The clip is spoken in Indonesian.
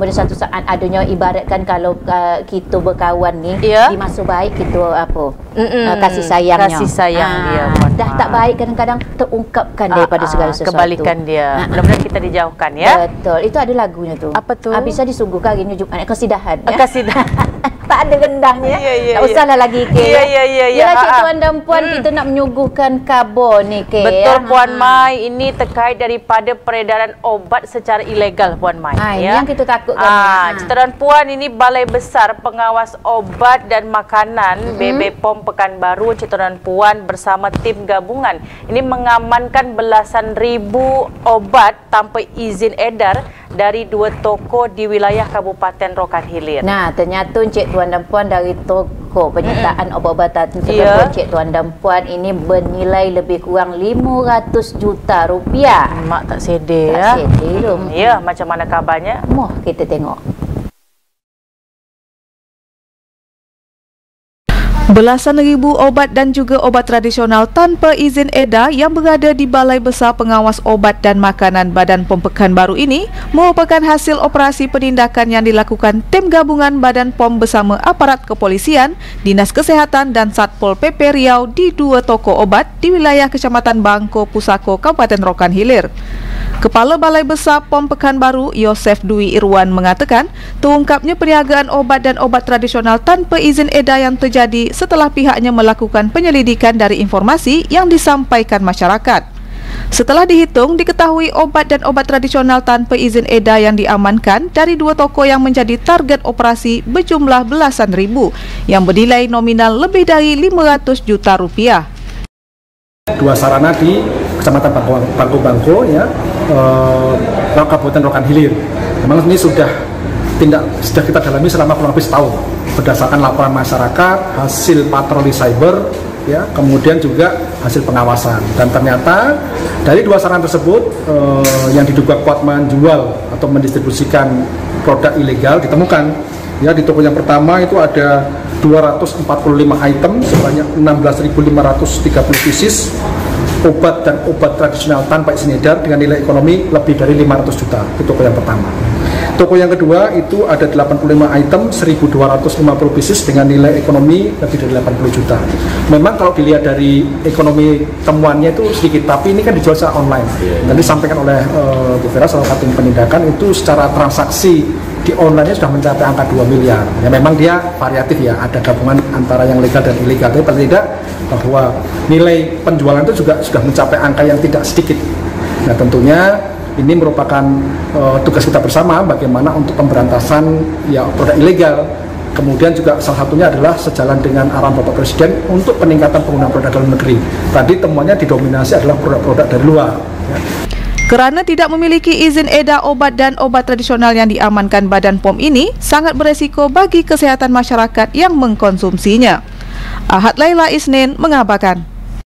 Pada satu saat adanya ibaratkan kalau uh, kita berkawan ni Ya. di masa baik kita apa Mm-mm. uh, kasih sayangnya. Kasih sayang Ah, dia, Puan Dah tak baik kadang-kadang terungkapkan daripada Ah, ah, segala sesuatu. Kebalikan dia. Ah, ah. Mudah-mudahan kita dijauhkan ya. Betul. Itu ada lagunya tu. Apa tu? Ah, bisa disungguhkan hari ni Jumaat kesidahan ya. Kasih dah. tak ada rendangnya. Ya, ya, tak ya. usahlah lagi ke. Ya, ya, ya, ya. Yalah cik Ah, ah. tuan dan puan kita nak menyuguhkan kabar ni ke. Betul ya. Puan Ah. Mai, ini terkait daripada peredaran obat secara ilegal Puan Mai. Ini ya. yang kita takutkan. Ah, Ah. Cita dan Puan ini Balai Besar Pengawas Obat dan Makanan Mm-hmm. BB POM Pekanbaru Cita dan Puan bersama tim gabungan ini mengamankan belasan ribu obat tanpa izin edar dari dua toko di wilayah Kabupaten Rokan Hilir. Nah, ternyata Encik Tuan dan Puan dari toko penyertaan obat-obatan Ya. tersebut Encik Tuan dan Puan ini bernilai lebih kurang 500 juta rupiah. Mak tak sedih Tak ya. sedih tu. Ya, macam mana kabarnya? Moh kita tengok. Belasan ribu obat dan juga obat tradisional tanpa izin edar yang berada di Balai Besar Pengawas Obat dan Makanan Badan POM Pekanbaru ini merupakan hasil operasi penindakan yang dilakukan tim gabungan Badan POM bersama aparat kepolisian, Dinas Kesehatan dan Satpol PP Riau di dua toko obat di wilayah Kecamatan Bangko, Pusako, Kabupaten Rokan Hilir. Kepala Balai Besar POM Pekanbaru, Yosef Dwi Irwan mengatakan, terungkapnya perniagaan obat dan obat tradisional tanpa izin edar yang terjadi setelah pihaknya melakukan penyelidikan dari informasi yang disampaikan masyarakat. Setelah dihitung, diketahui obat dan obat tradisional tanpa izin edar yang diamankan dari dua toko yang menjadi target operasi berjumlah belasan ribu yang bernilai nominal lebih dari 500 juta rupiah. dua sarana di Kecamatan Bangko Bangko, ya eh, Kabupaten Rokan Hilir. Memang ini sudah tindak sudah kita dalami selama kurang lebih setahun berdasarkan laporan masyarakat, hasil patroli cyber, ya kemudian juga hasil pengawasan. Dan ternyata dari dua sarana tersebut eh, yang diduga kuat menjual atau mendistribusikan produk ilegal ditemukan. Ya di toko yang pertama itu ada 245 item sebanyak 16.530 pieces obat dan obat tradisional tanpa izin edar dengan nilai ekonomi lebih dari 500 juta itu yang pertama toko yang kedua itu ada 85 item 1250 pieces dengan nilai ekonomi lebih dari 80 juta memang kalau dilihat dari ekonomi temuannya itu sedikit tapi ini kan dijual secara online dan disampaikan oleh eh, Bu Vera salah satu penindakan itu secara transaksi di online sudah mencapai angka 2 miliar. Ya memang dia variatif ya, ada gabungan antara yang legal dan ilegal. Tapi paling tidak bahwa nilai penjualan itu juga sudah mencapai angka yang tidak sedikit. Nah tentunya ini merupakan eh, tugas kita bersama bagaimana untuk pemberantasan ya produk ilegal. Kemudian juga salah satunya adalah sejalan dengan arahan Bapak Presiden untuk peningkatan penggunaan produk dalam negeri. Tadi temuannya didominasi adalah produk-produk dari luar. ya. Kerana tidak memiliki izin edar obat dan obat tradisional yang diamankan Badan POM ini sangat beresiko bagi kesehatan masyarakat yang mengkonsumsinya. Ahad Laila Isnin mengabarkan.